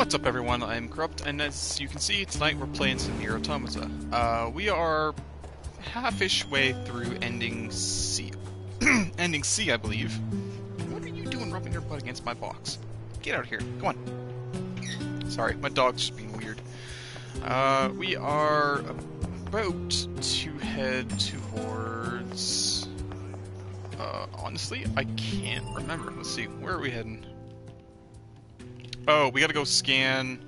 What's up, everyone? I'm Corrupt, and as you can see, tonight we're playing some Nier Automata. Uh, we are half-ish way through ending C. ending C, I believe. What are you doing rubbing your butt against my box? Get out of here. Come on. Sorry, my dog's just being weird. Uh, we are about to head towards... Uh, honestly, I can't remember. Let's see, where are we heading? Oh, we gotta go scan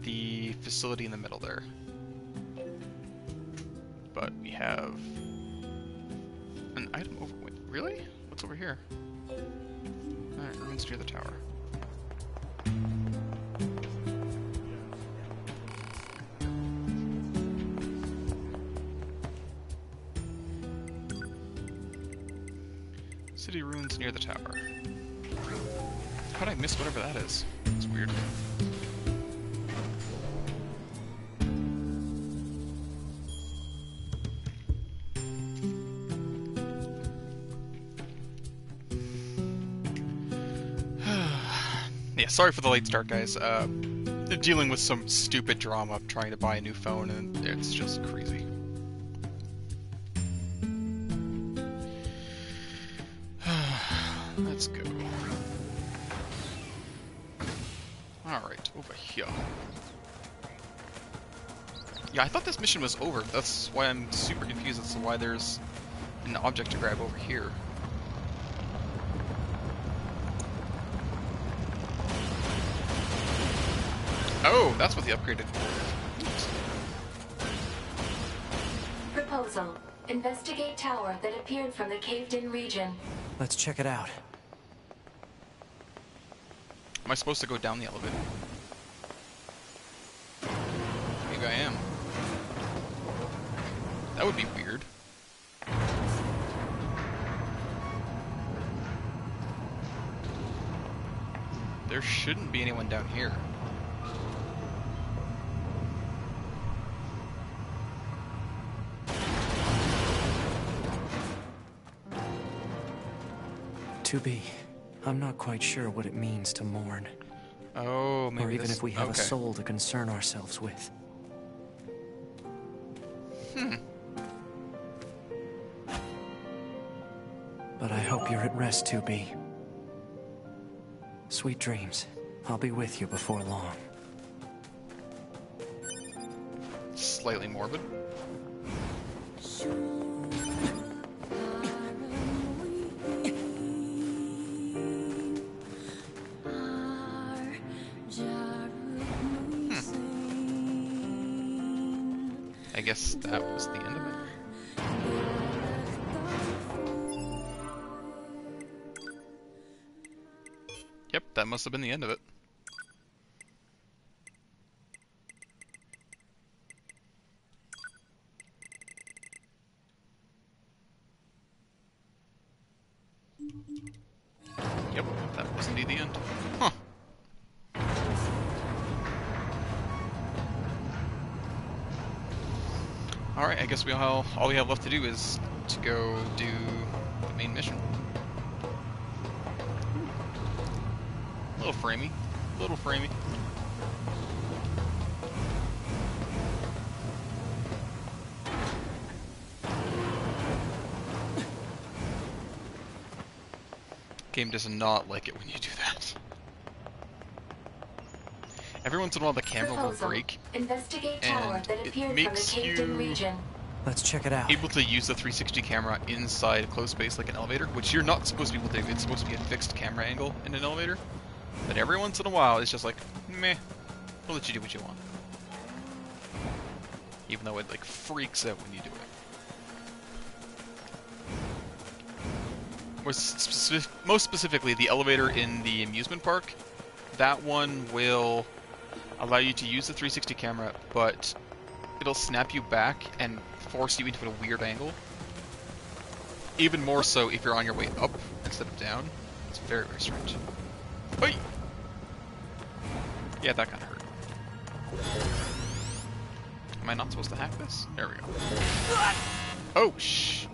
the facility in the middle there. But we have an item over. Wait, really? What's over here? Alright, ruins near the tower. City ruins near the tower. How'd I miss whatever that is? Sorry for the late start, guys. Uh, dealing with some stupid drama of trying to buy a new phone, and it's just crazy. Let's go. Alright, over here. Yeah, I thought this mission was over. That's why I'm super confused as to why there's an object to grab over here. Oh, that's what the upgraded. Proposal. Investigate tower that appeared from the caved-in region. Let's check it out. Am I supposed to go down the elevator? Maybe I am. That would be weird. There shouldn't be anyone down here. 2B. I'm not quite sure what it means to mourn. Oh, maybe or even this- if we have okay. a soul to concern ourselves with. Hmm. But I hope you're at rest, 2B. Sweet dreams. I'll be with you before long. Slightly morbid. That was the end of it. Yep, that must have been the end of it. We all, all we have left to do is to go do the main mission. A Little framey. a Little framey. Game does not like it when you do that. Every once in a while the camera will break Investigate tower and that it appeared from the makes you- region. Let's check it out. able to use the 360 camera inside a closed space like an elevator, which you're not supposed to be able to do. It's supposed to be a fixed camera angle in an elevator. But every once in a while, it's just like, meh, we'll let you do what you want. Even though it like freaks out when you do it. More most specifically, the elevator in the amusement park. That one will allow you to use the 360 camera, but it'll snap you back and force you into a weird angle. Even more so if you're on your way up instead of down. It's very, very strange. Oi! Yeah, that kind of hurt. Am I not supposed to hack this? There we go. Oh, shh.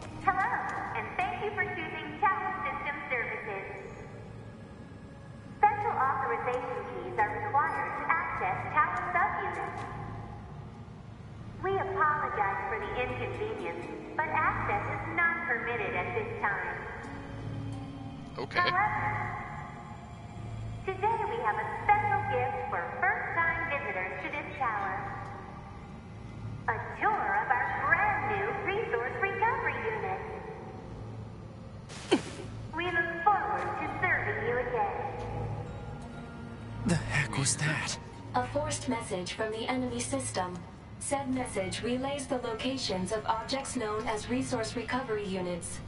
System. Said message relays the locations of objects known as resource recovery units.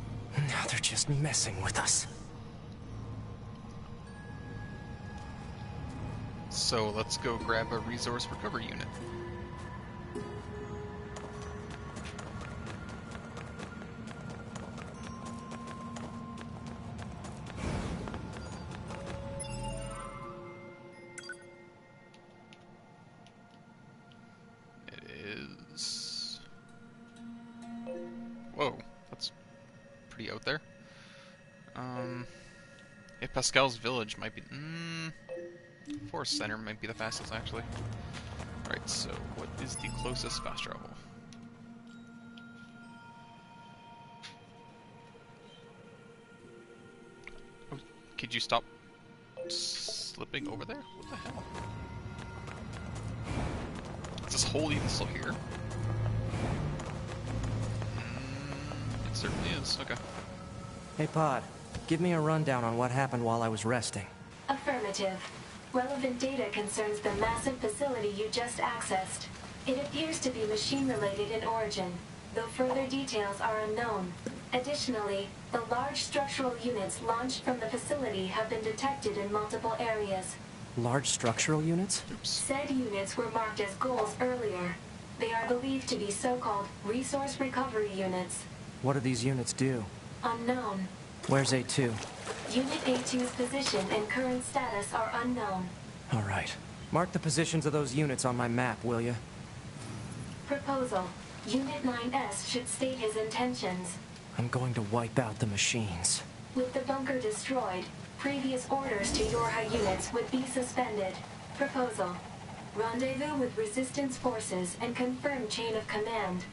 Now they're just messing with us. So let's go grab a resource recovery unit. Pascal's village might be. Mm, Forest Center might be the fastest, actually. Right, so what is the closest fast travel? Oh, could you stop slipping over there? What the hell? Is this hole even still here? Mm, it certainly is. Okay. Hey, Pod. Give me a rundown on what happened while I was resting. Affirmative. Relevant data concerns the massive facility you just accessed. It appears to be machine-related in origin, though further details are unknown. Additionally, the large structural units launched from the facility have been detected in multiple areas. Large structural units? Oops. Said units were marked as goals earlier. They are believed to be so-called resource recovery units. What do these units do? Unknown. Where's A2? Unit A2's position and current status are unknown. All right. Mark the positions of those units on my map, will you? Proposal. Unit 9S should state his intentions. I'm going to wipe out the machines. With the bunker destroyed, previous orders to Yorha units would be suspended. Proposal. Rendezvous with resistance forces and confirm chain of command.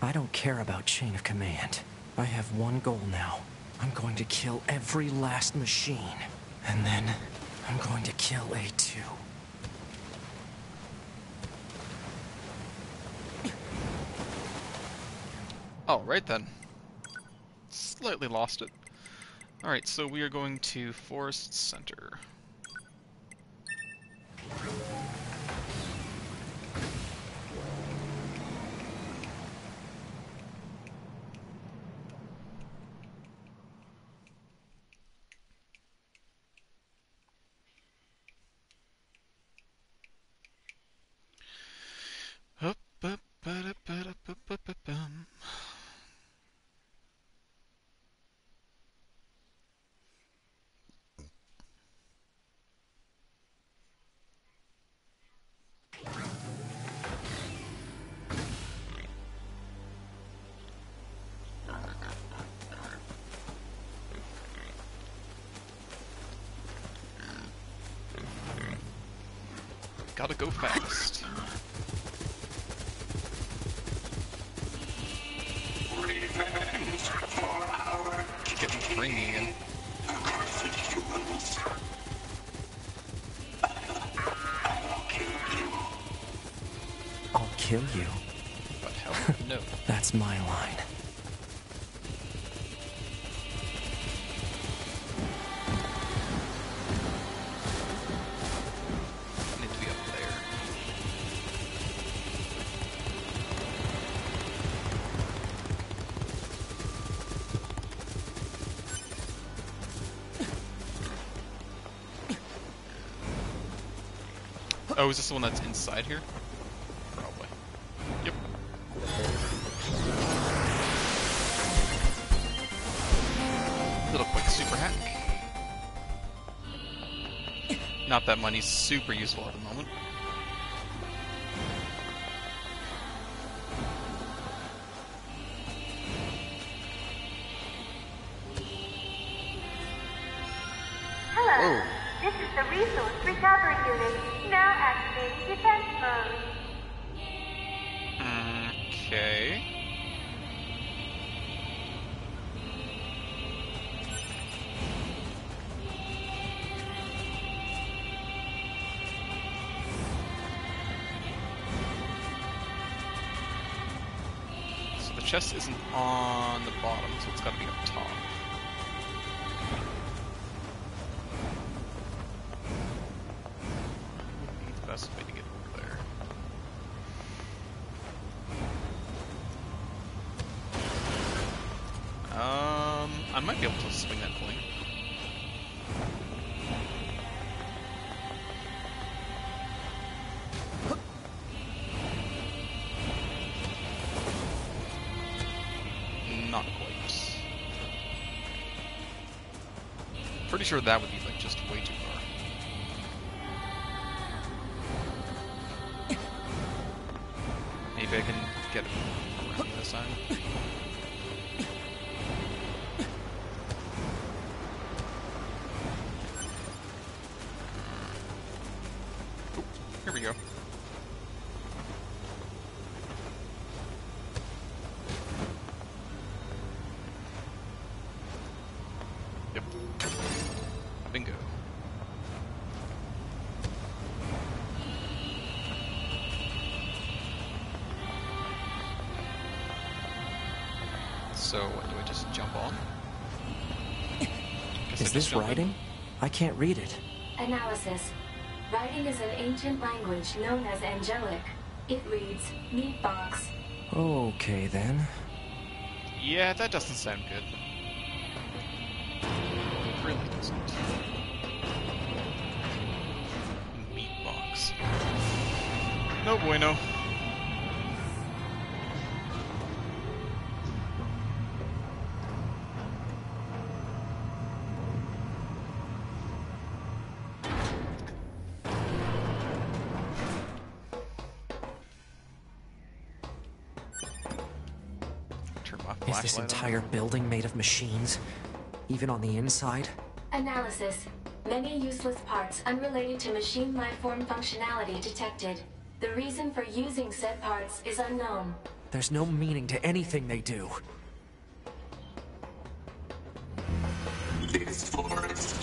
I don't care about chain of command. I have one goal now. I'm going to kill every last machine. And then I'm going to kill A2. Alright then. Slightly lost it. Alright, so we are going to Forest Center. Up, up, ba-da, ba-da, ba-ba-ba-bum. Gotta go fast. Again. I'll kill you. But hell no. That's my line. Oh, is this the one that's inside here? Probably. Yep. Little quick super hack. Not that money's super useful at the moment. Chest isn't sure that would be this writing? I can't read it. Analysis. Writing is an ancient language known as Angelic. It reads, Meat box. Okay then. Yeah, that doesn't sound good. It really doesn't. Meat box. No bueno. Is this entire building made of machines? Even on the inside? Analysis. Many useless parts unrelated to machine lifeform functionality detected. The reason for using said parts is unknown. There's no meaning to anything they do. This forest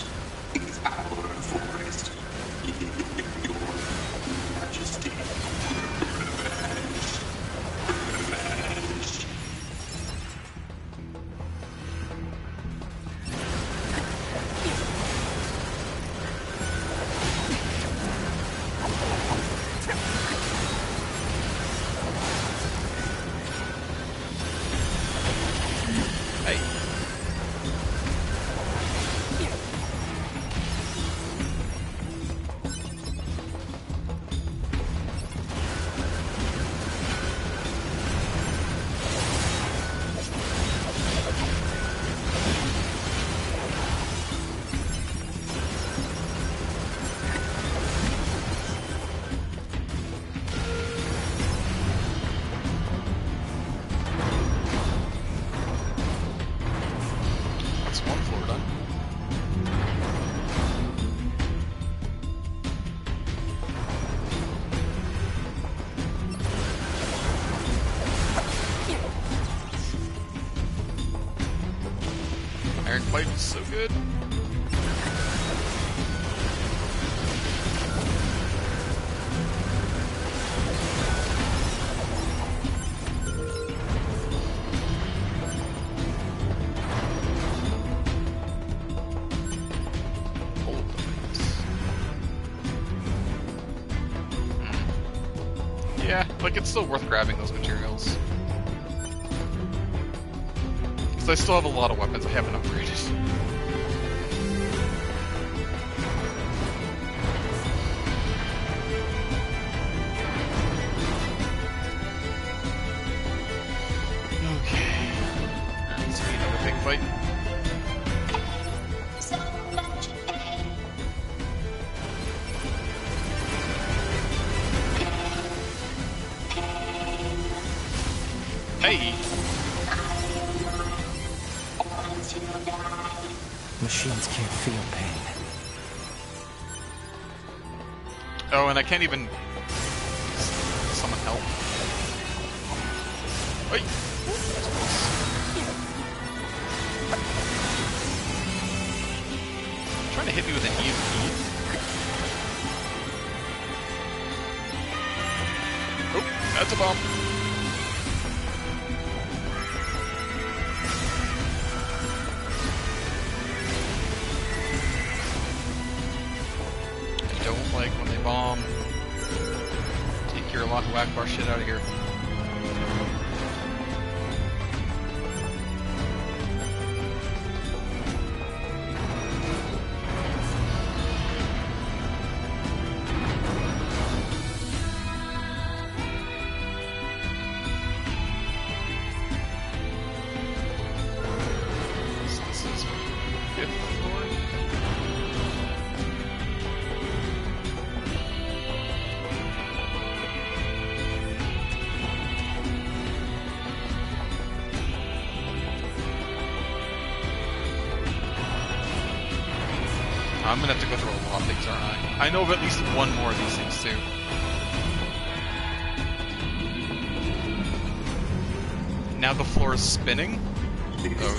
still worth grabbing those materials. Because I still have a lot of weapons I haven't can't even Allahu Akbar shit out of here. Spinning. Oh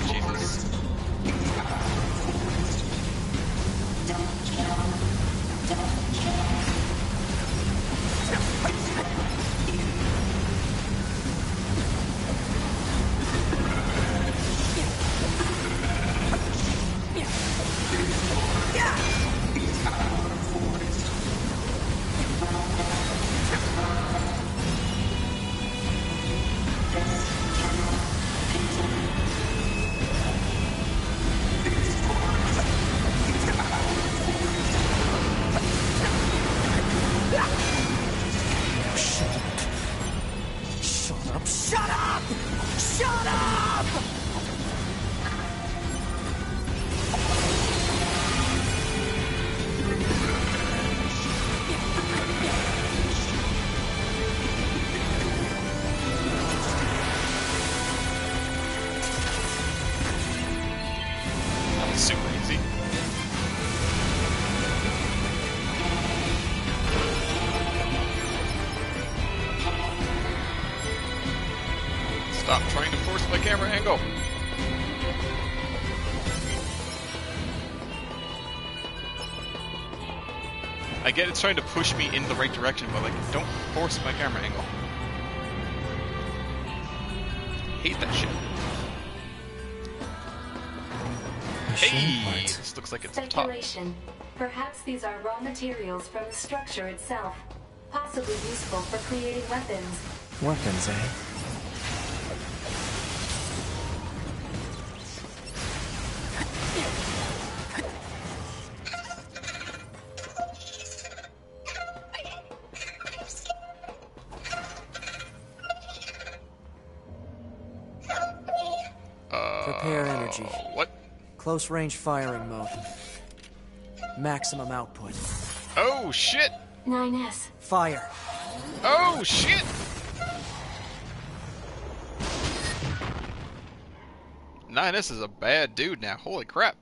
get it's trying to push me in the right direction, but like, don't force my camera angle. Hate that shit. Hey, this looks like it's top. Speculation. Perhaps these are raw materials from the structure itself, possibly useful for creating weapons. Weapons, eh? Close range firing mode. Maximum output. Oh shit! 9S. Fire. Oh shit! Nine S is a bad dude now. Holy crap!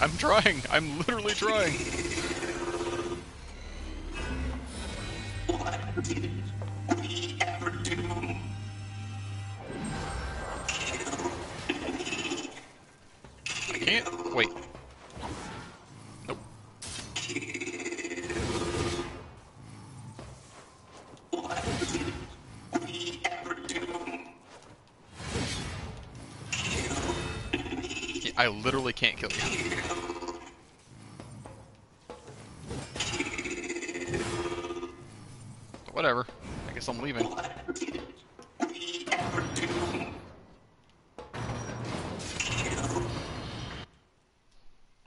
I'm trying. I'm literally trying. I literally can't kill you. Whatever. I guess I'm leaving. Like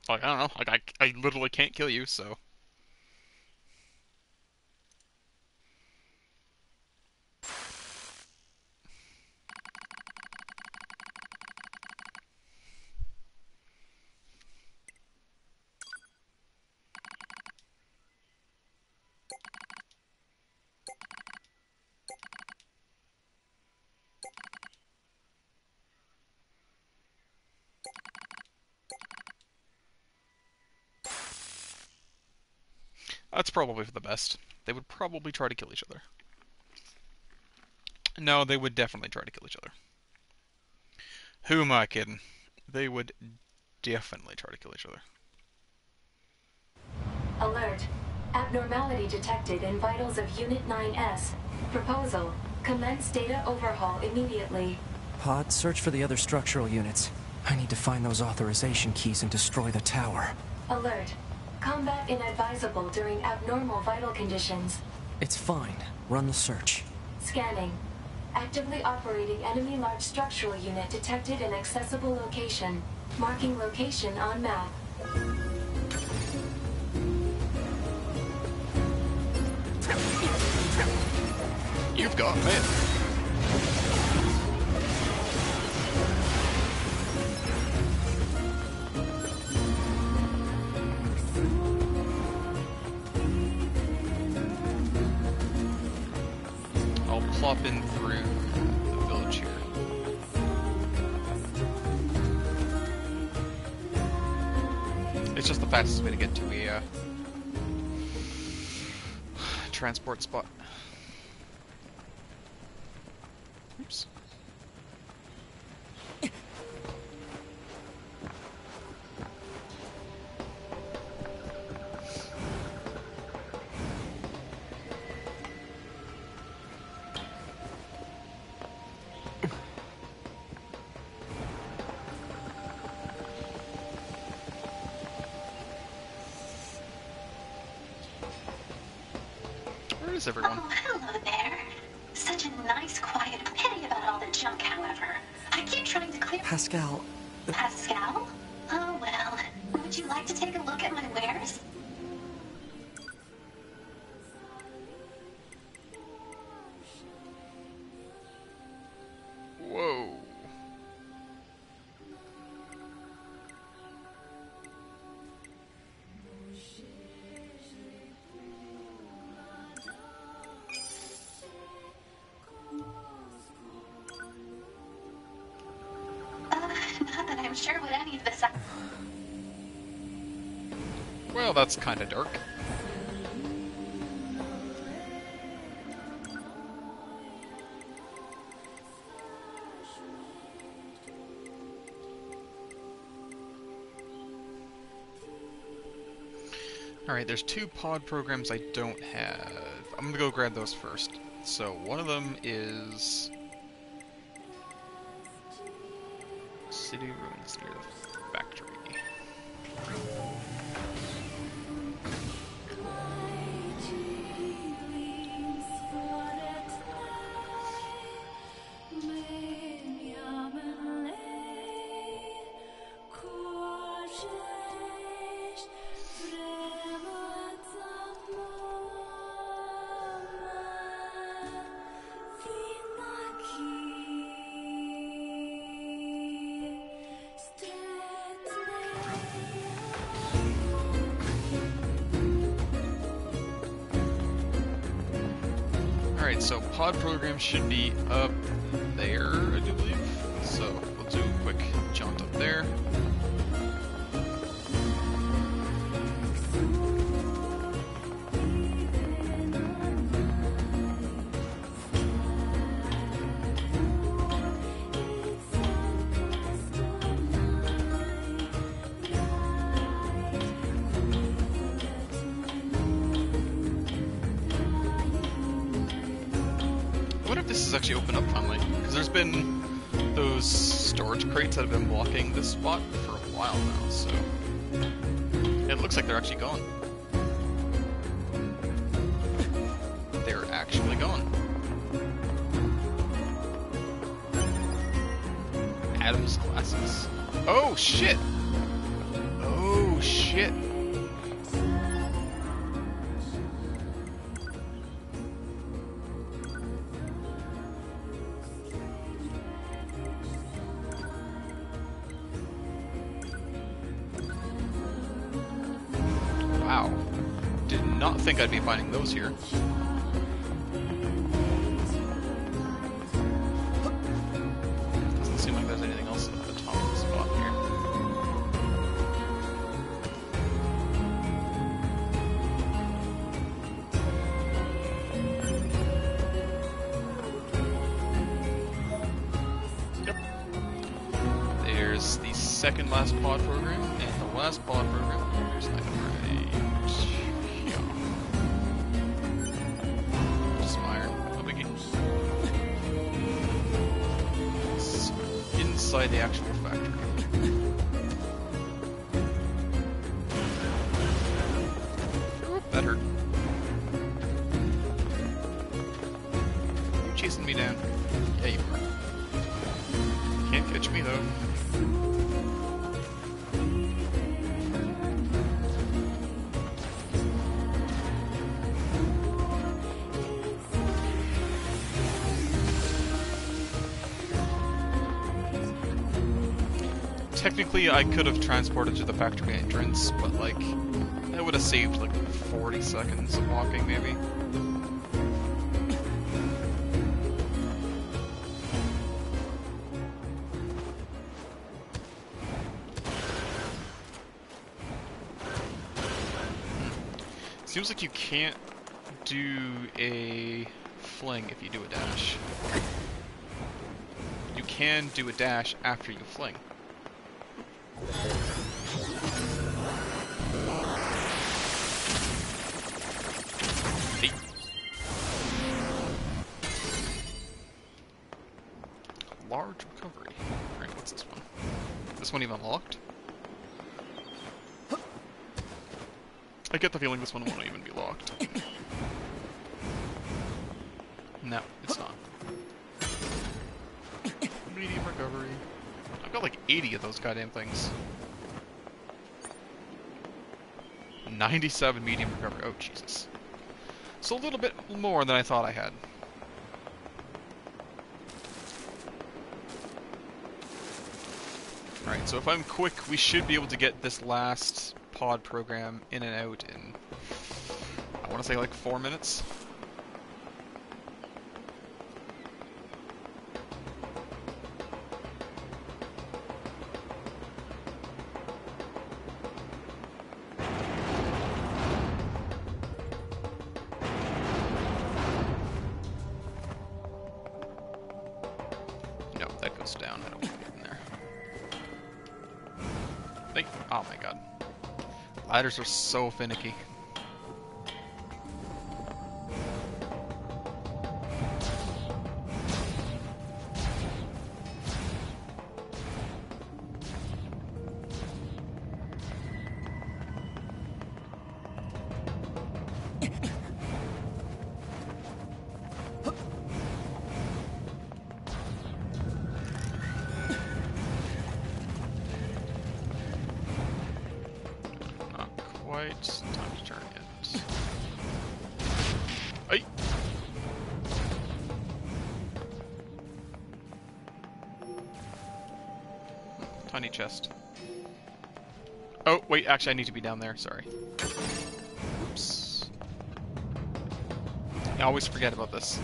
I don't know. Like I, I literally can't kill you. So. That's probably for the best. They would probably try to kill each other. No, they would definitely try to kill each other. Who am I kidding? They would definitely try to kill each other. Alert. Abnormality detected in vitals of Unit 9S. Proposal. Commence data overhaul immediately. Pod, search for the other structural units. I need to find those authorization keys and destroy the tower. Alert. Combat inadvisable during abnormal vital conditions. It's fine. Run the search. Scanning. Actively operating enemy large structural unit detected in accessible location. Marking location on map. You've got me. Plop in through the village here. It's just the fastest way to get to a uh, transport spot. That's kind of dark. Alright, there's two pod programs I don't have. I'm gonna go grab those first. So, one of them is. City ruins near the should be up there, wonder if this is actually open up finally. Because there's been those storage crates that have been blocking this spot for a while now, so. It looks like they're actually gone. They're actually gone. Adam's glasses. Oh shit! Oh shit! Technically, I could have transported to the factory entrance, but like, that would have saved like 40 seconds of walking, maybe. Seems like you can't do a fling if you do a dash. You can do a dash after you fling. This one even locked? I get the feeling this one won't even be locked. No, it's not. Medium recovery. I've got like 80 of those goddamn things. 97 medium recovery. Oh, Jesus. So a little bit more than I thought I had. Alright, so if I'm quick, we should be able to get this last pod program in and out in, I want to say like four minutes. Are so finicky. Actually I need to be down there, sorry. Oops. I always forget about this.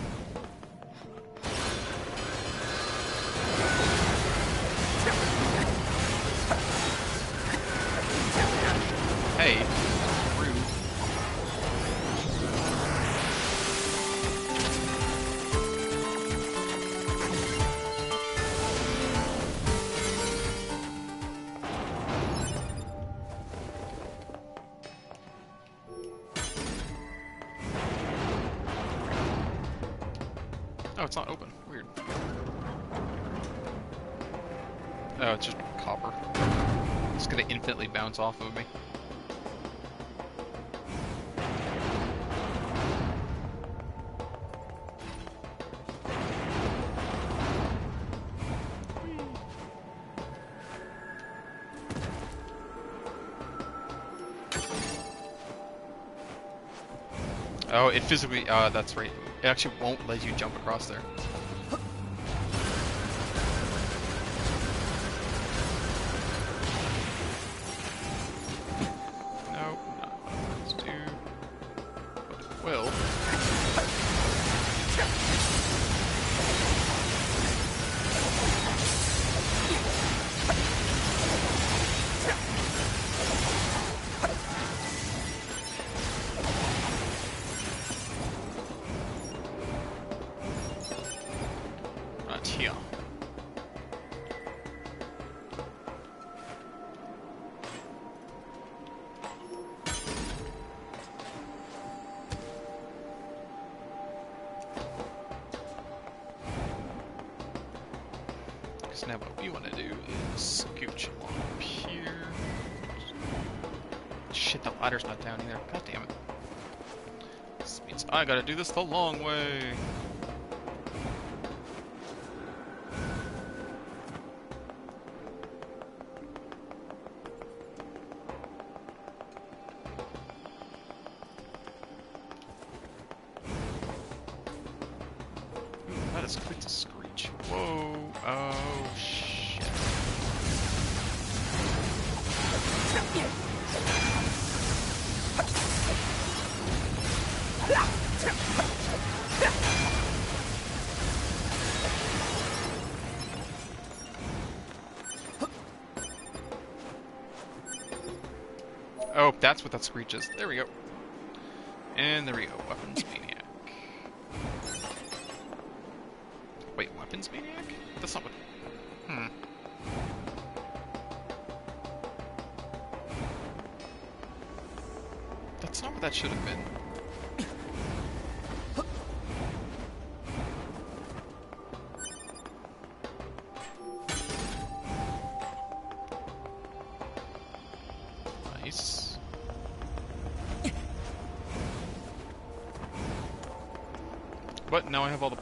Physically, uh, that's right. It actually won't let you jump across there. Now what we want to do is scooch along up here. Shit, the ladder's not down either. God damn it. This means I gotta do this the long way. That's what that screech. There we go. And there we go.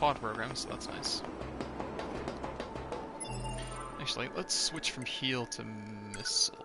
Pod programs, so that's nice. Actually, let's switch from heal to missile.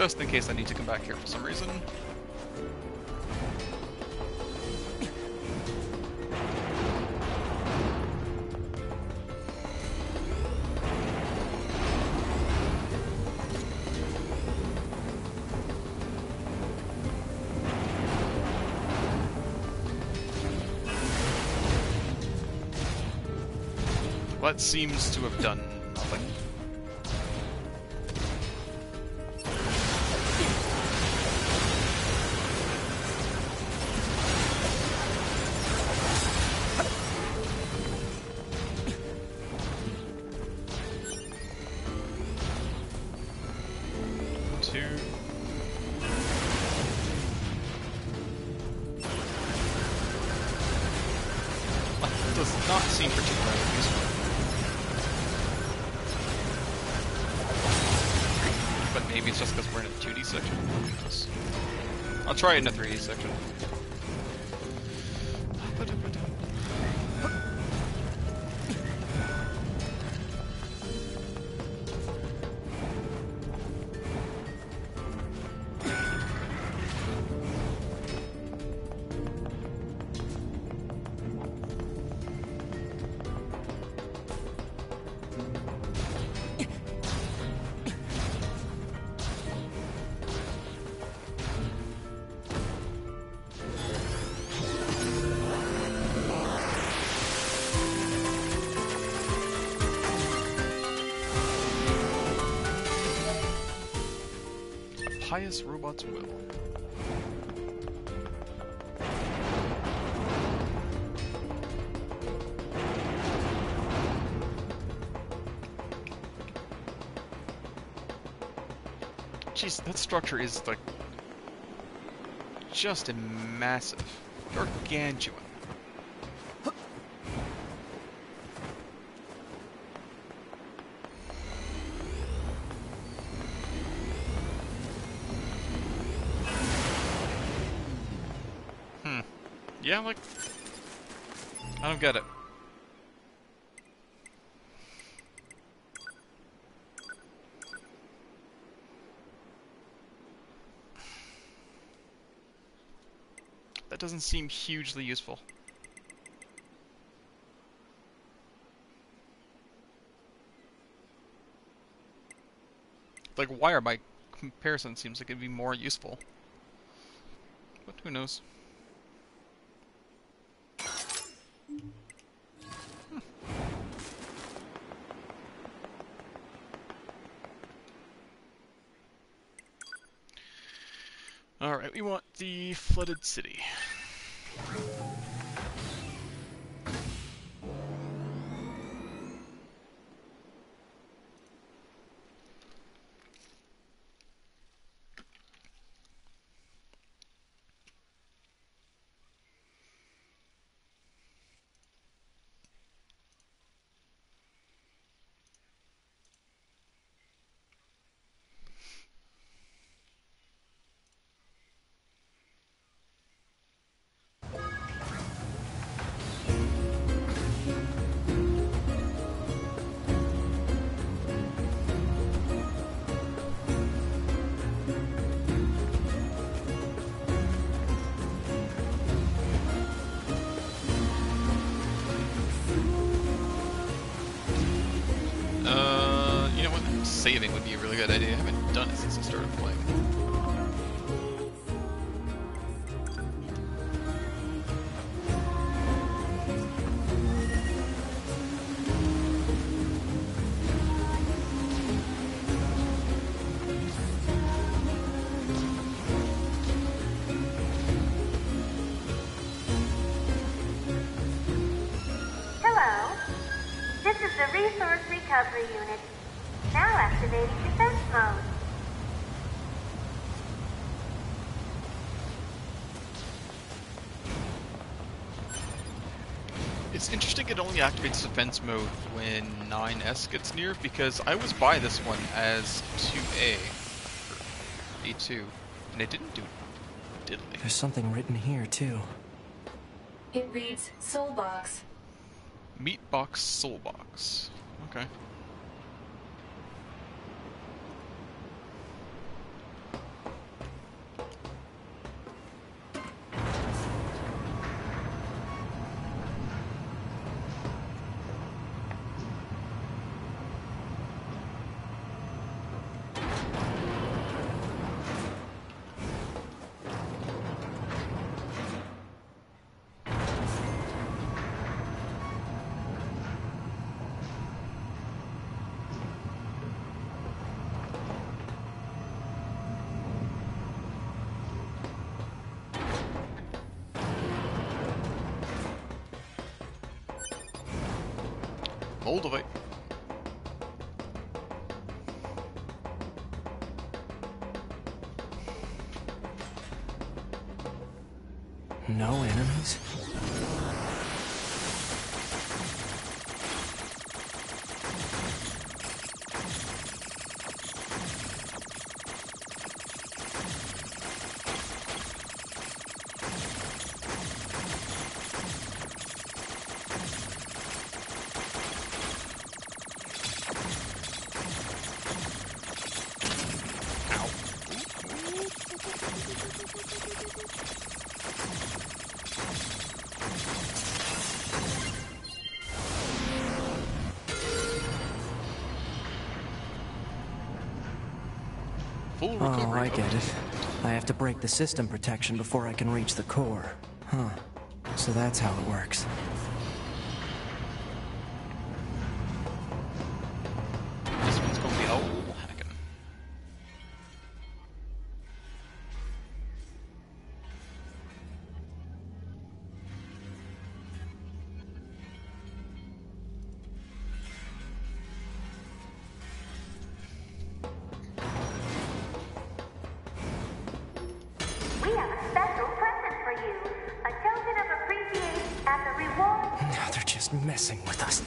Just in case I need to come back here for some reason. That seems to have done nothing. In a Robot's will. Jeez, that structure is like just a massive, gargantuan. Don't get it. That doesn't seem hugely useful. Like wire by comparison seems like it'd be more useful. But who knows? Alright, we want the flooded city. Saving would be a really good idea. I haven't done it since I started playing. It's it only activates defense mode when 9S gets near, because I was by this one as 2A, A2, and it didn't do diddly. There's something written here, too. It reads Soulbox. Meatbox Soulbox. Okay. Full Oh. I get it. I have to break the system protection before I can reach the core. Huh. So that's how it works. Messing with us.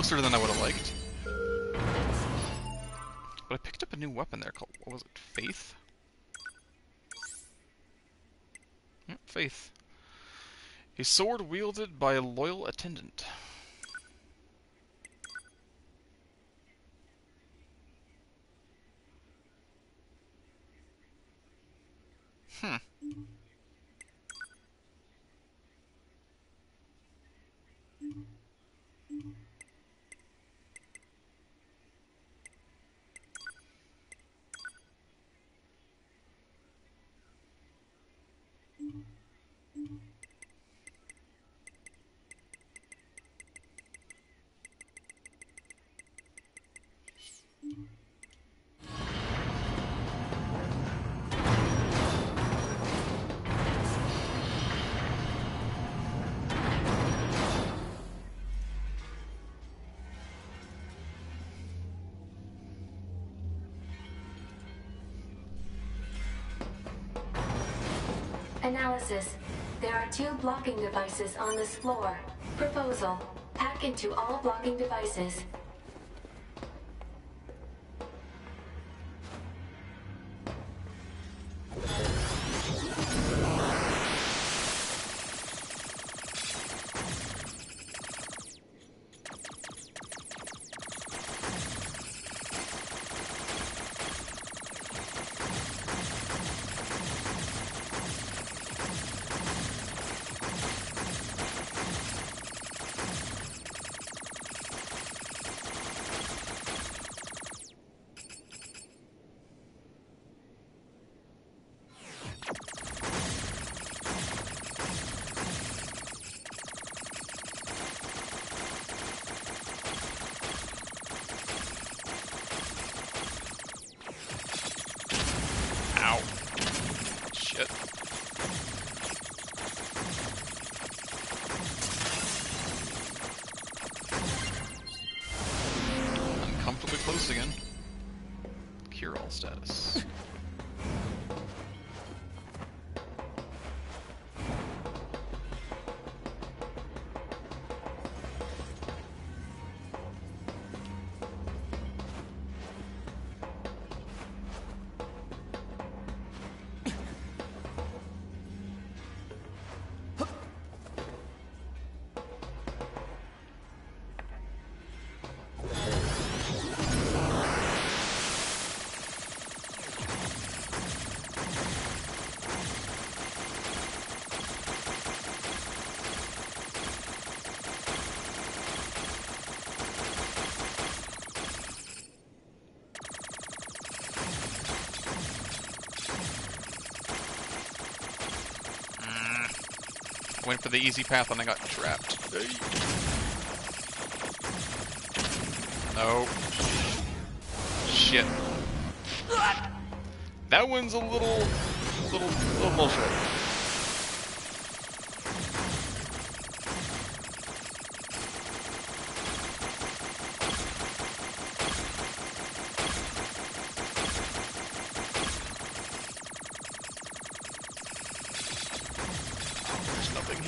Closer than I would have liked. But I picked up a new weapon there called, what was it, Faith? Yep, Faith. A sword wielded by a loyal attendant. Hmm. Analysis. There are two blocking devices on this floor. Proposal. Hack into all blocking devices. Went for the easy path and I got trapped. No. Shit. That one's a little, little, little bullshit.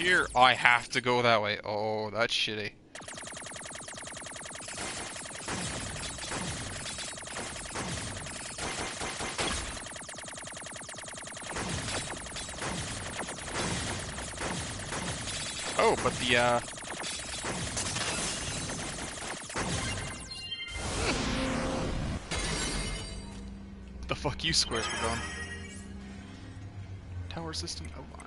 Here. Oh, I have to go that way. Oh, that's shitty. Oh, but the, uh... hmm. The fuck you squares were gone. Tower system outline.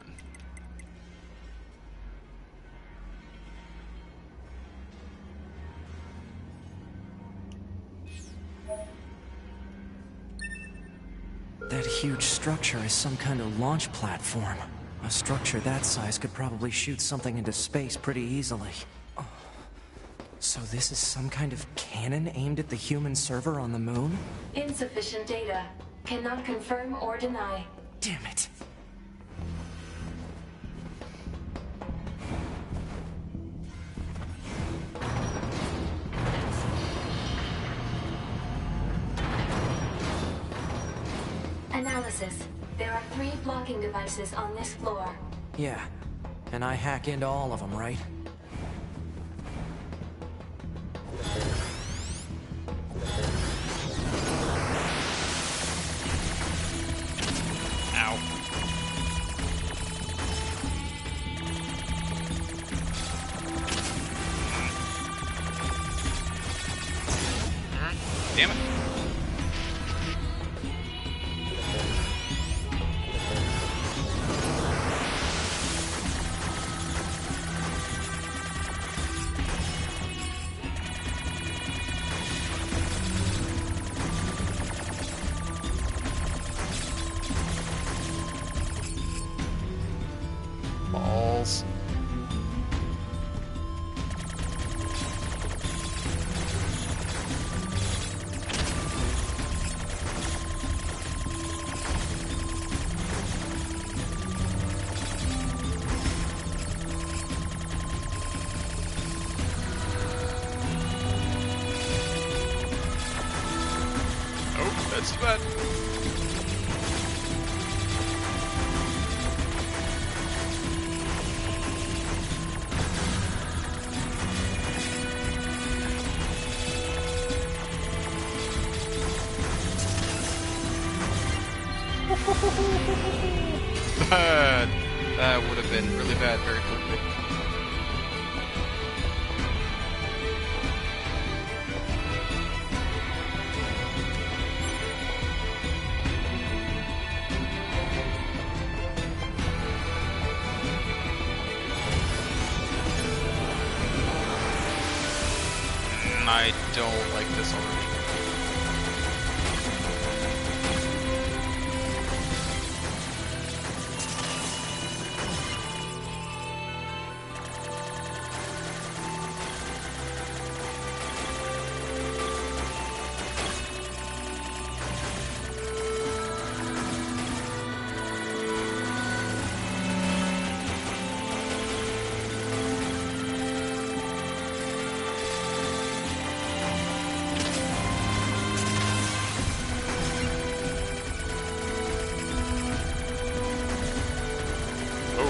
Huge structure is some kind of launch platform. A structure that size could probably shoot something into space pretty easily. Oh. So this is some kind of cannon aimed at the human server on the moon? Insufficient data. Cannot confirm or deny. Damn it. devices on this floor. Yeah, and I hack into all of them, right?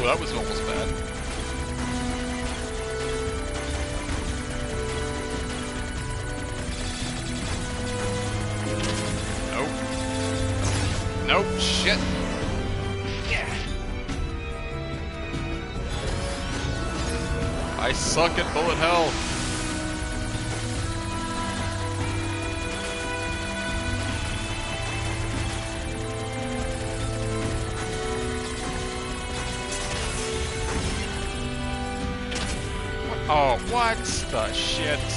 that was almost bad. Nope. Nope, shit. Yeah. I suck at bullet hell. the shit.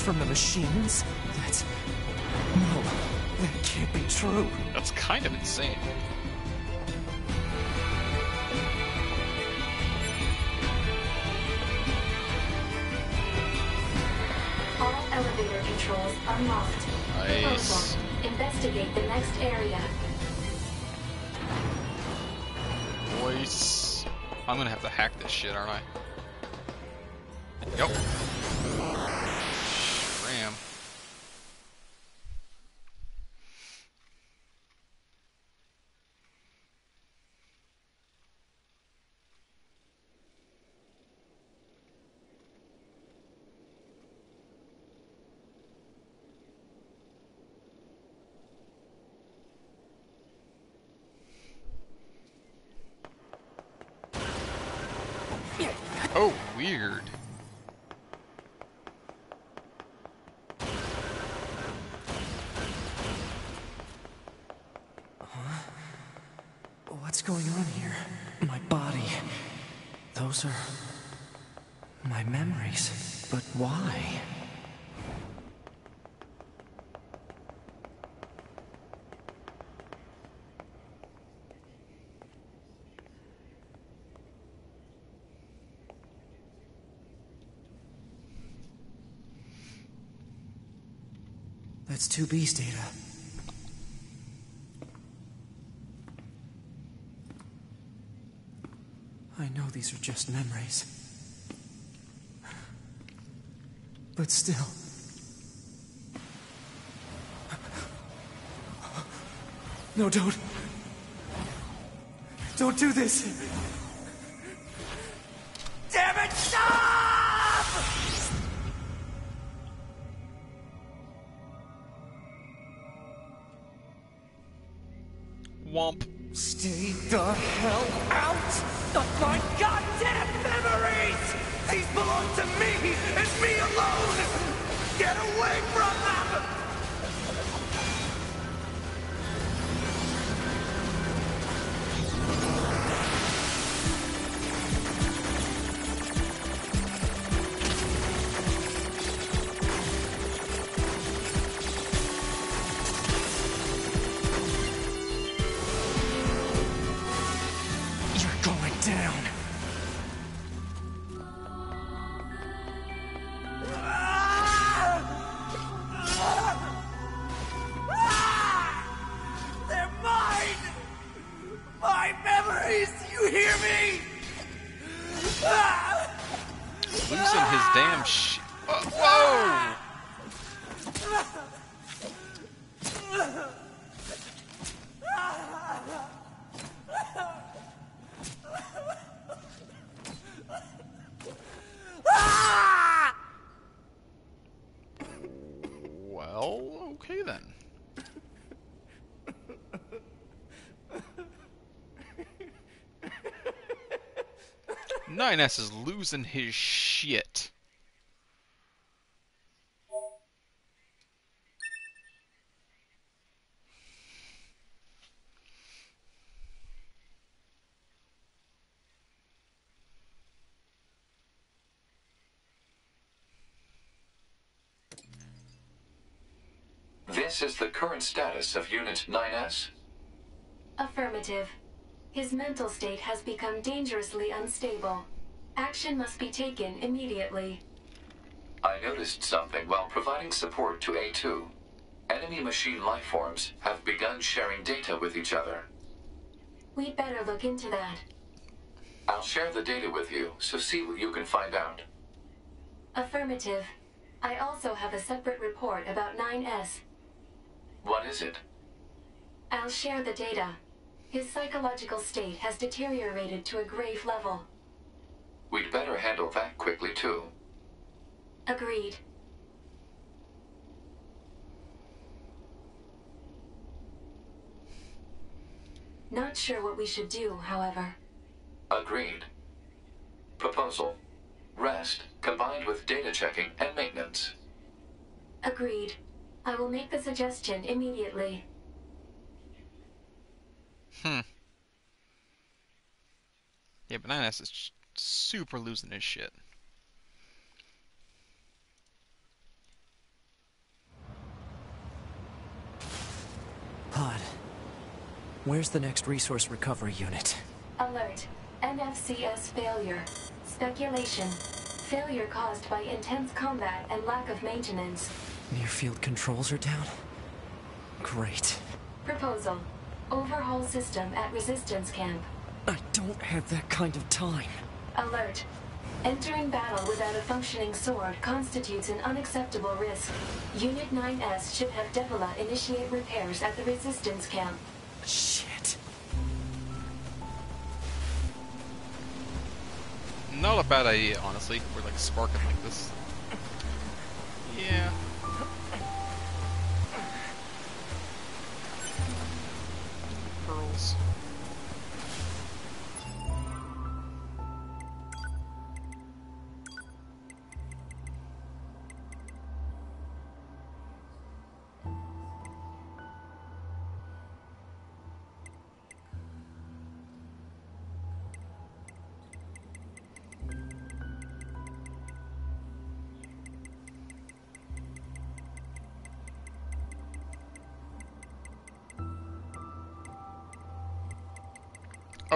From from the machines? That's. No, that can't be true. That's kind of insane. All elevator controls unlocked. Nice. Proposal. Investigate the next area. Voice. I'm gonna have to hack this shit, aren't I? Yep. Ram. Oh, weird. What's going on here? My body. Those are. my memories. But why? That's 2B's data. I know these are just memories. But still. No, don't. Don't do this. 9S is losing his shit. This is the current status of Unit 9S? Affirmative. His mental state has become dangerously unstable. Action must be taken immediately. I noticed something while providing support to A2. Enemy machine lifeforms have begun sharing data with each other. We'd better look into that. I'll share the data with you, so see what you can find out. Affirmative. I also have a separate report about 9S. What is it? I'll share the data. His psychological state has deteriorated to a grave level. We'd better handle that quickly, too. Agreed. Not sure what we should do, however. Agreed. Proposal. Rest, combined with data checking and maintenance. Agreed. I will make the suggestion immediately. Hmm. Yeah, but 9S is sh- super losing his shit. Pod. Where's the next resource recovery unit? Alert. NFCS failure. Speculation. Failure caused by intense combat and lack of maintenance. Near field controls are down? Great. Proposal. Overhaul system at resistance camp. I don't have that kind of time. Alert. Entering battle without a functioning sword constitutes an unacceptable risk. Unit 9S should have Devola initiate repairs at the resistance camp. Shit. Not a bad idea, honestly. We're like sparking like this.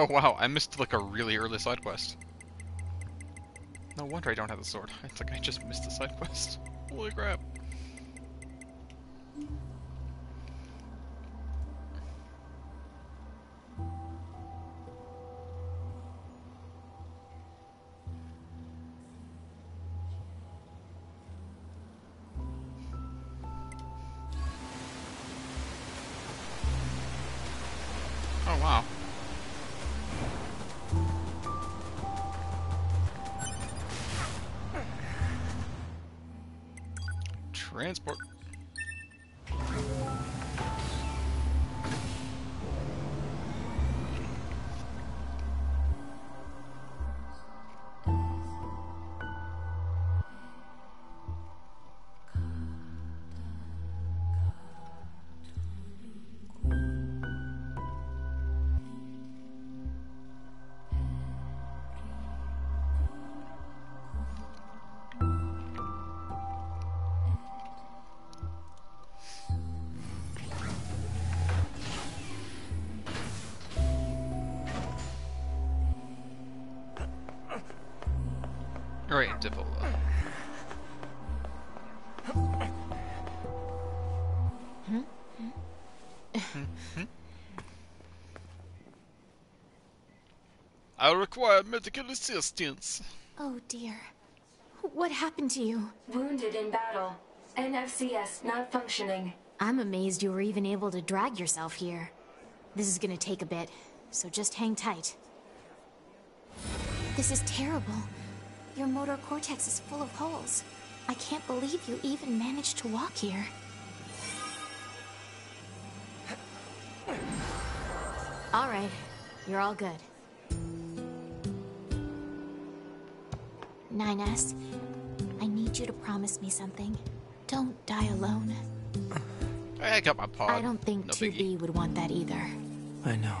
Oh wow, I missed like a really early side quest. No wonder I don't have the sword. It's like I just missed the side quest. Holy crap. Alright, Devola. I require medical assistance. Oh dear. What happened to you? Wounded in battle. NFCS not functioning. I'm amazed you were even able to drag yourself here. This is gonna take a bit, so just hang tight. This is terrible. Your motor cortex is full of holes. I can't believe you even managed to walk here. All right, you're all good. 9S, I need you to promise me something. Don't die alone. I got my pod. I don't think no 2B biggie. would want that either. I know.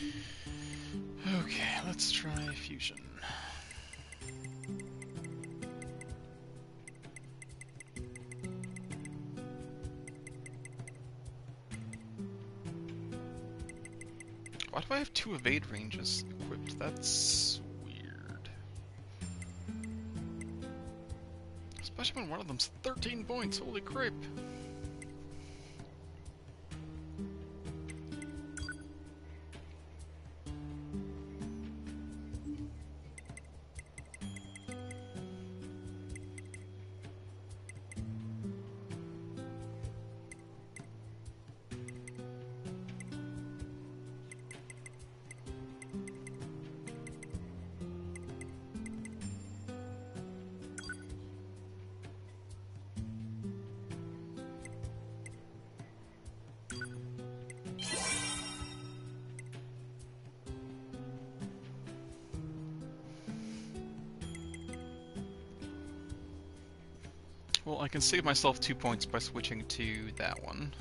Okay, let's try fusion. Why do I have two evade ranges equipped? That's weird. Especially when one of them's 13 points, holy crap. I can save myself two points by switching to that one.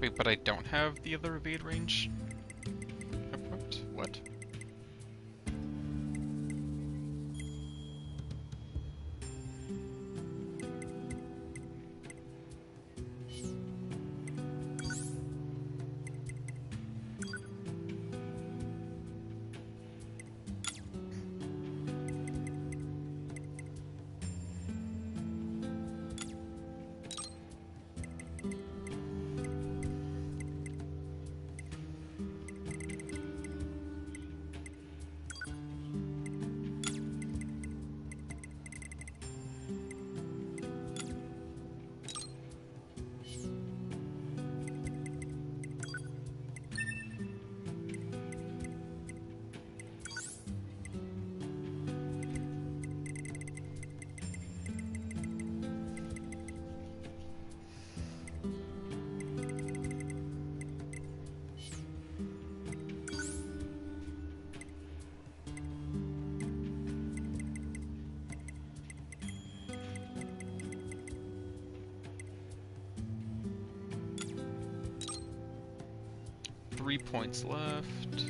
Wait, but I don't have the other evade range points left.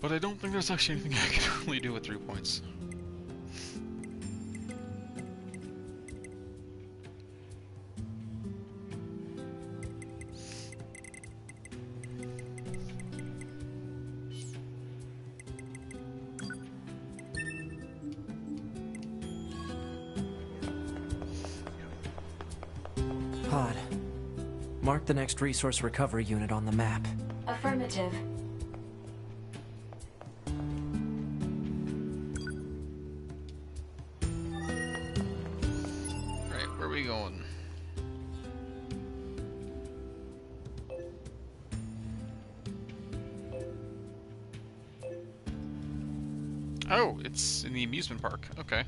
But I don't think there's actually anything I can really do with three points. The next resource recovery unit on the map. Affirmative. Right, where are we going? Oh, it's in the amusement park. Okay.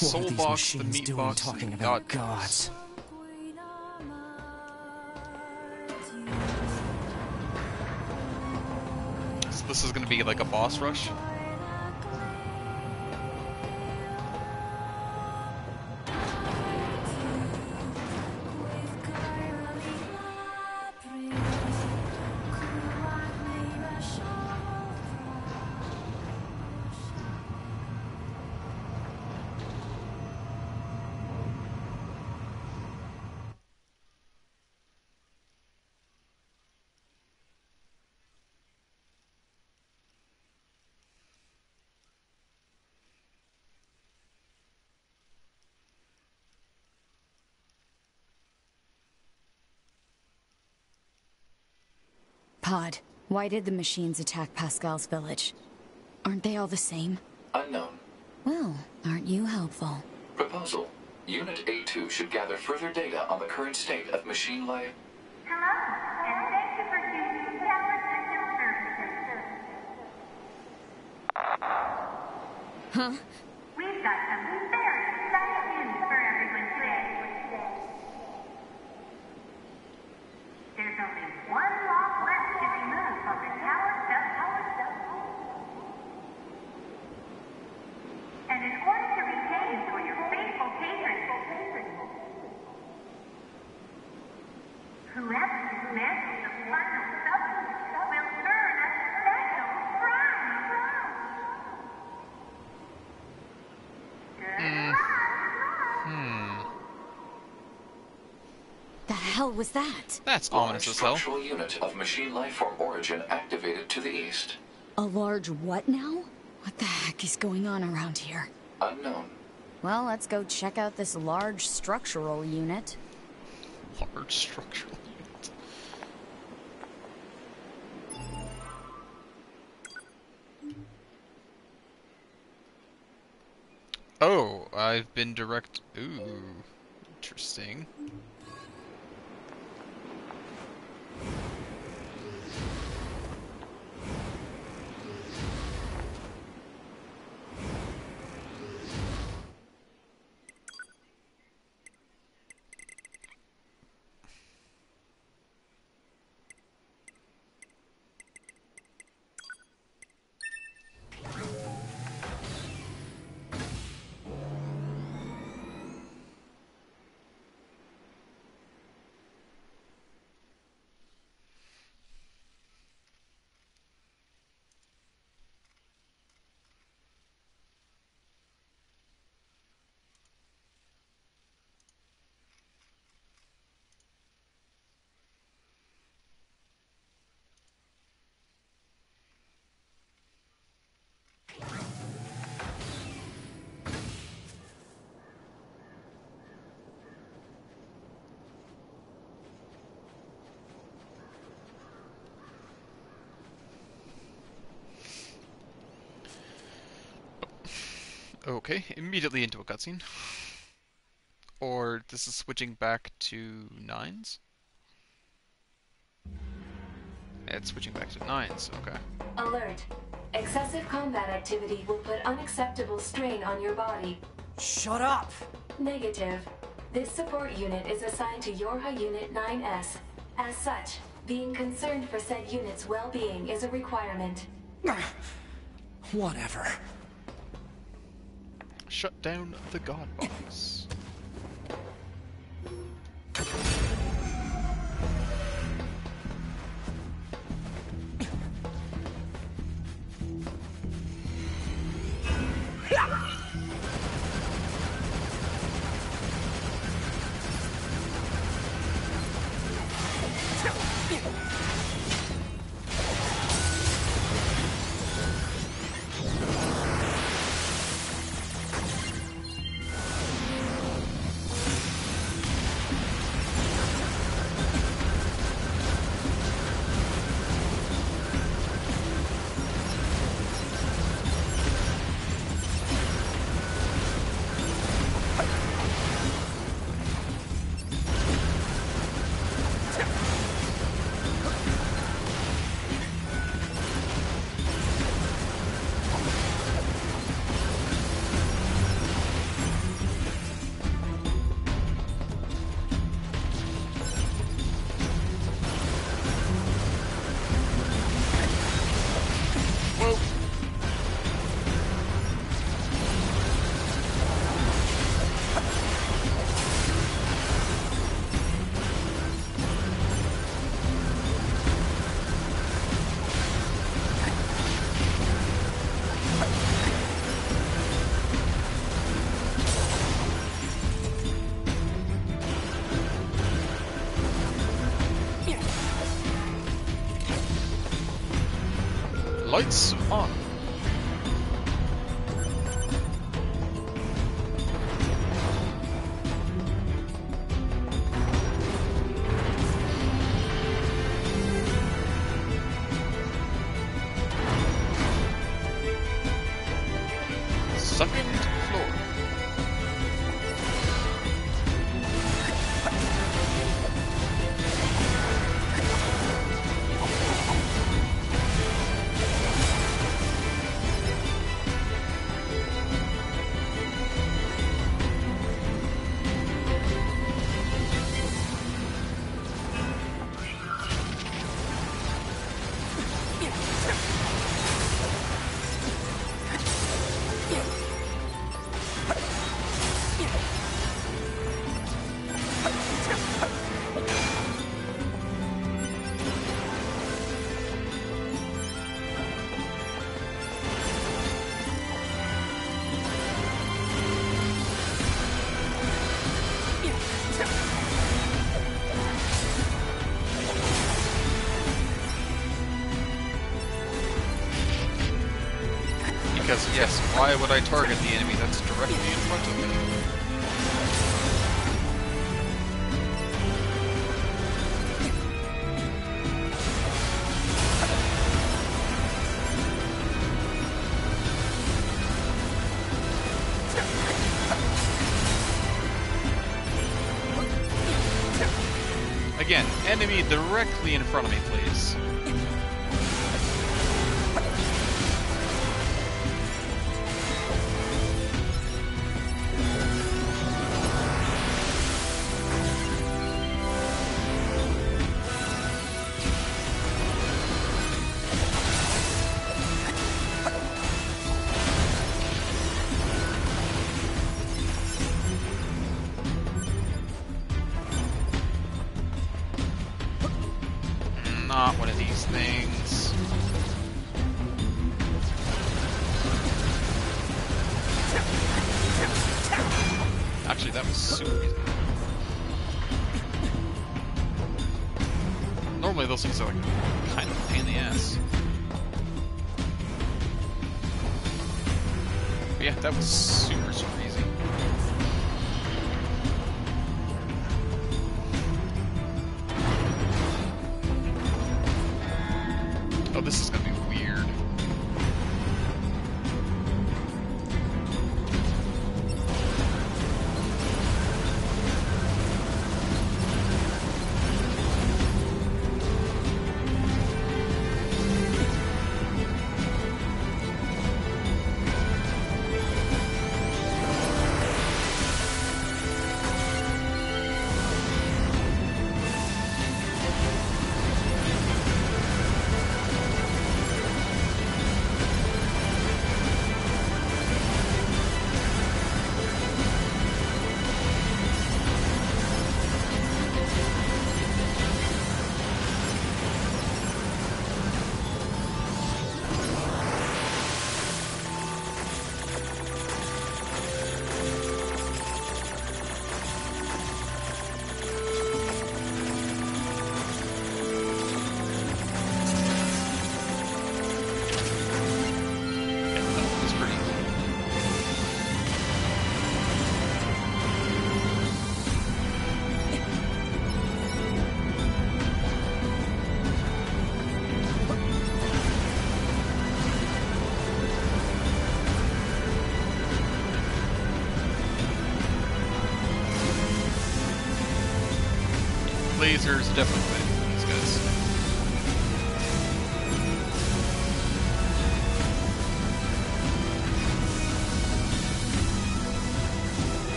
The what are these box, the machines meat doing box, talking about God gods? So this is gonna be like a boss rush. Why did the machines attack Pascal's village? Aren't they all the same? Unknown. Well, aren't you helpful? Proposal. Unit A2 should gather further data on the current state of machine life. Hello, and thank you for choosing Tower System Services. Huh? We've got some very exciting news for everyone today. There's only one lock left to remove from the tower cell tower cell. And in order to retain for your faithful patrons, whoever dismantles the final substance will earn a special prize. Good luck. Hmm. The hell was that? That's Large ominous as hell. structural unit of machine life form origin activated to the east. A large what now? What the heck is going on around here? Unknown. Well, let's go check out this large structural unit. Large structural unit. Oh, I've been direct. Ooh, interesting. Okay, immediately into a cutscene. Or this is switching back to nines? It's switching back to nines, okay. Alert. Excessive combat activity will put unacceptable strain on your body. Shut up! Negative. This support unit is assigned to Yorha Unit 9S. As such, being concerned for said unit's well-being is a requirement. Whatever. Shut down the God Box. Lights why would I target Normally those things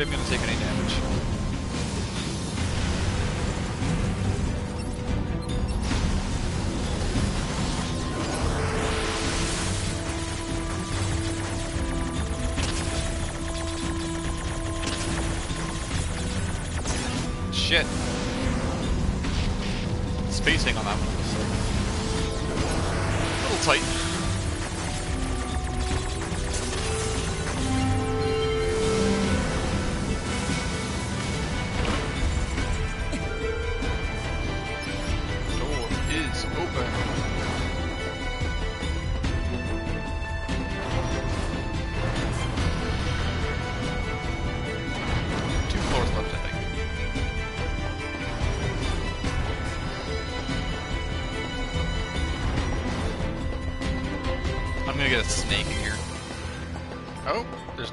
easy. Yep. Not even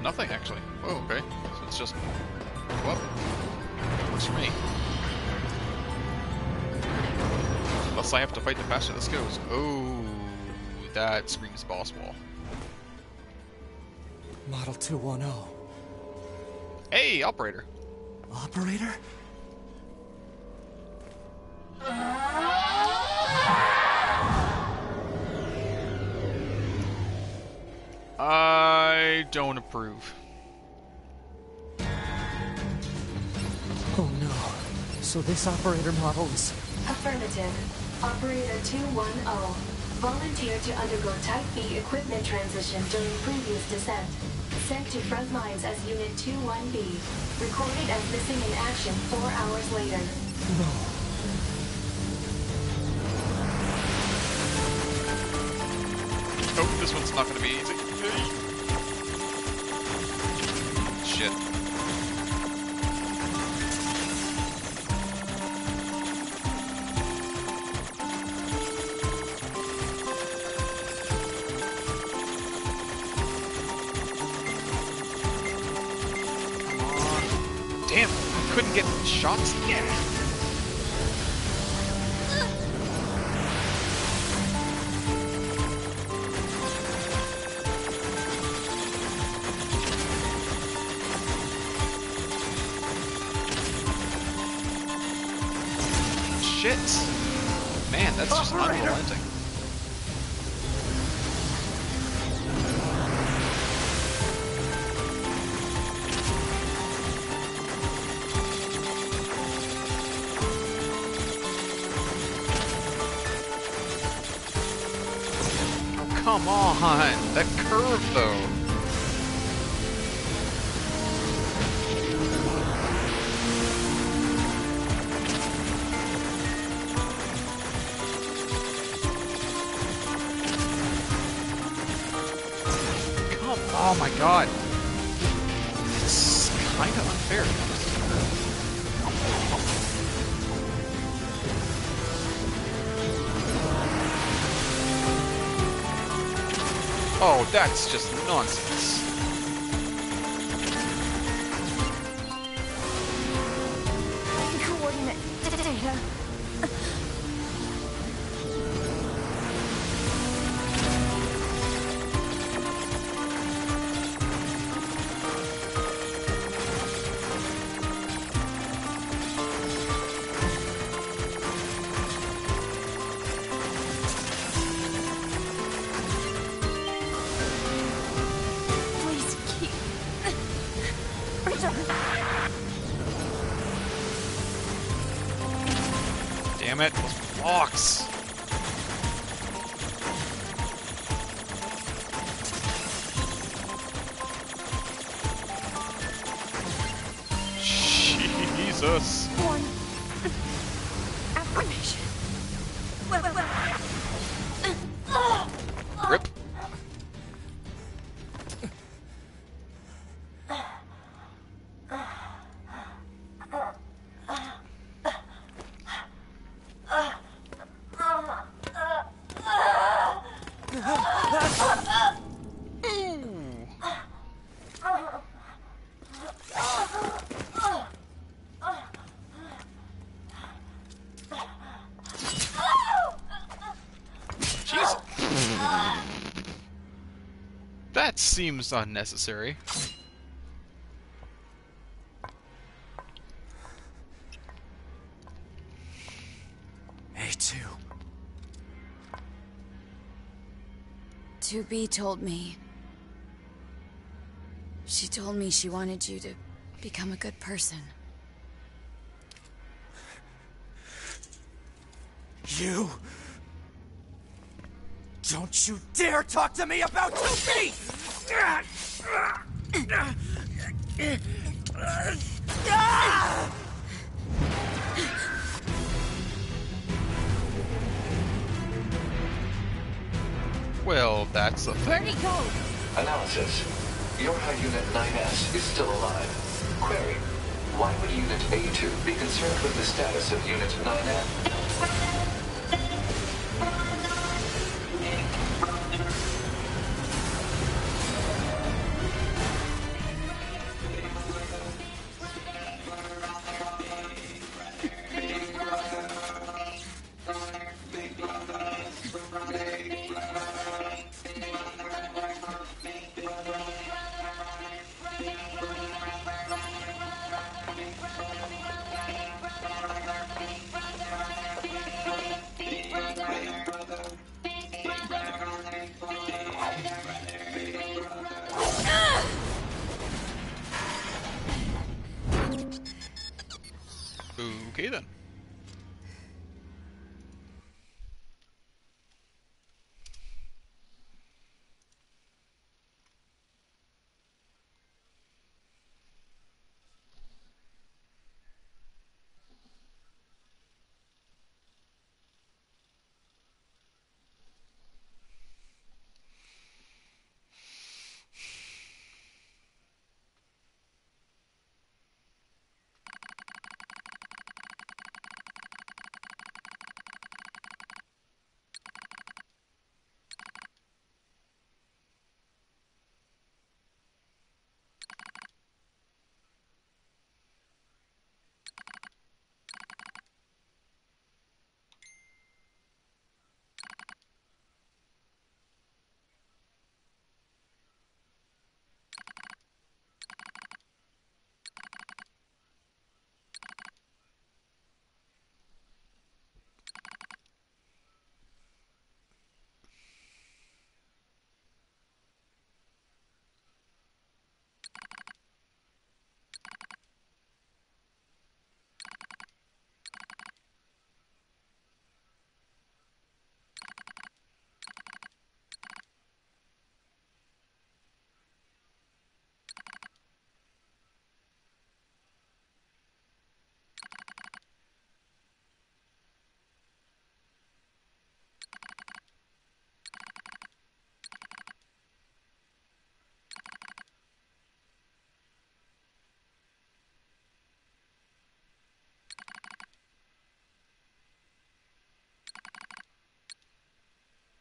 nothing actually. Oh, okay. So it's just. Well, works for me. Unless I have to fight the faster this goes. Oh, that screams boss wall. Model 21O. Hey, operator. Operator? No. Operator model is. Affirmative. Operator 21O. Volunteered to undergo Type B equipment transition during previous descent. Sent to front lines as Unit 21B. Recorded as missing in action four hours later. No. Oh, this one's not gonna be easy. Shit. Come on. That curve, though. Come, oh my god. That's just nonsense. Seems unnecessary. A2. 2B told me. She told me she wanted you to become a good person. You. Don't you dare talk to me about 2B! Well, that's a Where'd thing. he go? Analysis. Yorha Unit 9S is still alive. Query. Why would Unit A2 be concerned with the status of Unit 9S?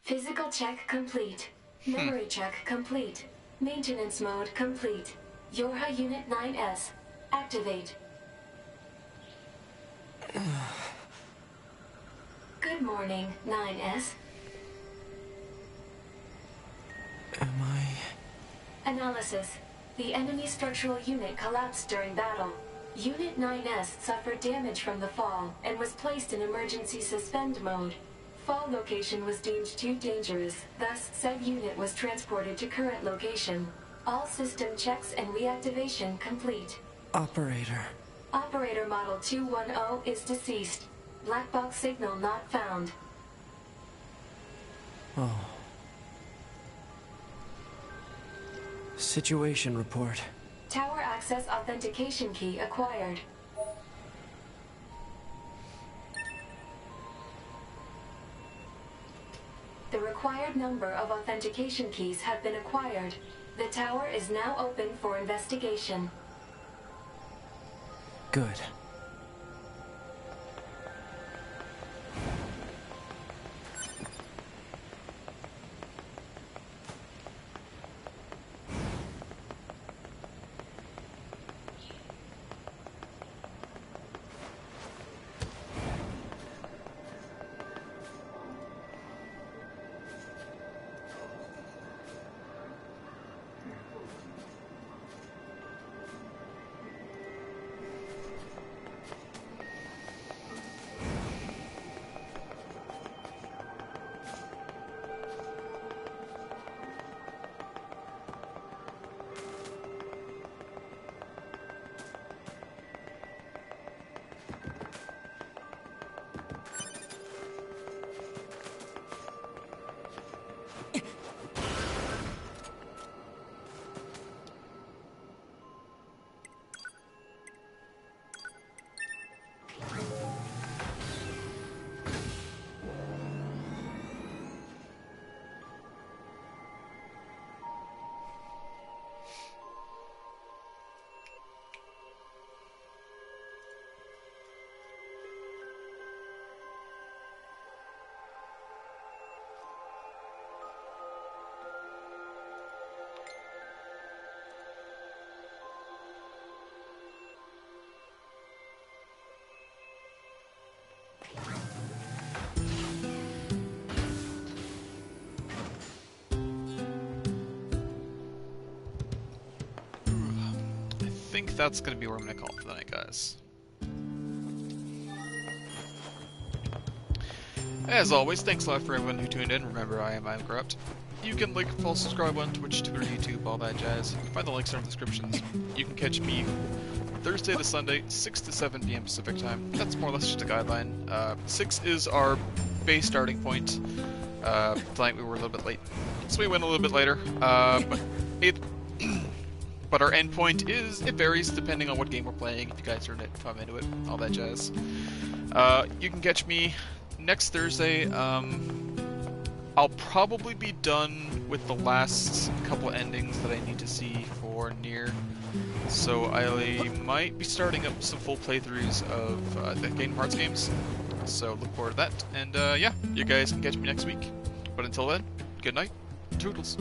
Physical check complete. Hmm. Memory check complete. Maintenance mode complete. Yorha Unit 9S. Activate. Good morning, 9S. Am I. Analysis. The enemy structural unit collapsed during battle. Unit 9S suffered damage from the fall and was placed in emergency suspend mode. Fall location was deemed too dangerous, thus said unit was transported to current location. All system checks and reactivation complete. Operator. Operator Model 21O is deceased. Black box signal not found. Oh. Situation report. Tower access authentication key acquired. Required number of authentication keys have been acquired. The tower is now open for investigation. Good. Think that's gonna be where I'm gonna call it for the night, guys. As always, thanks a lot for everyone who tuned in. Remember, I am I am corrupt. You can like, follow, subscribe on Twitch, Twitter, YouTube, all that jazz. You can find the links in the descriptions. You can catch me Thursday to Sunday, 6 to 7 p.m. Pacific time. That's more or less just a guideline. Uh, 6 is our base starting point. Uh, tonight we were a little bit late, so we went a little bit later. Uh, but but our endpoint is it varies depending on what game we're playing. If you guys are if I'm into it, all that jazz. Uh, you can catch me next Thursday. Um, I'll probably be done with the last couple endings that I need to see for NieR. So I might be starting up some full playthroughs of uh, the Game Hearts games. So look forward to that. And uh, yeah, you guys can catch me next week. But until then, good night. Toodles.